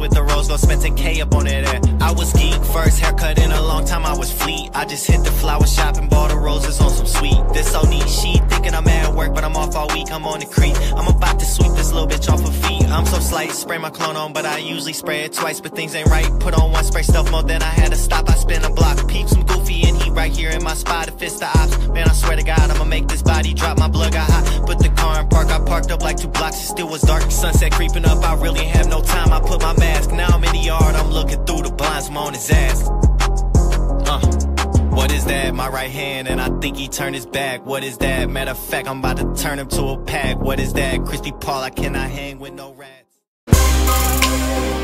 With the rose gold, spent 10K up on it. I was geek, first haircut in a long time, I was fleet. I just hit the flower shop and bought the roses on some sweet. This so neat, she thinking I'm at work, but I'm off all week, I'm on the creek. I'm about to sweep this little bitch off her feet. I'm so slight, spray my clone on, but I usually spray it twice, but things ain't right. Put on one spray stuff mode, then I had to stop, I spin a block. Peep some goofy and he right here in my spot, if it's the ops. Man, I swear to God, I'ma make this body drop, my blood got hot. Put the car in park, I parked up like two blocks, it still was dark. Sunset creeping up, I really have my right hand and I think he turned his back. What is that? Matter of fact, I'm about to turn him to a pack. What is that? Chrispyy Paul, I cannot hang with no rats.